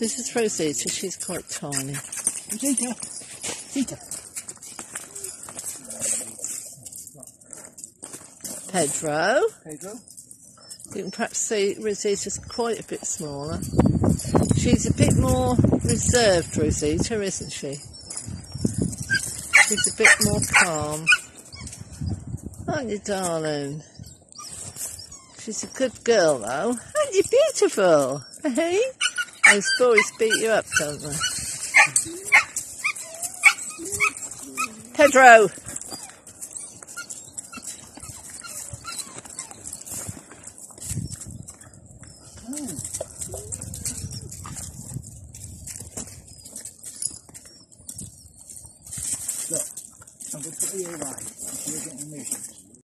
This is Rosita. She's quite tiny. Rosita. Rosita. Pedro. Pedro. You can perhaps see Rosita's quite a bit smaller. She's a bit more reserved, Rosita, isn't she? She's a bit more calm. Aren't you, darling? She's a good girl, though. Aren't you beautiful? Hey? Those beat you up, don't they? Uh. Pedro! Look, I'm going to put you away. You're getting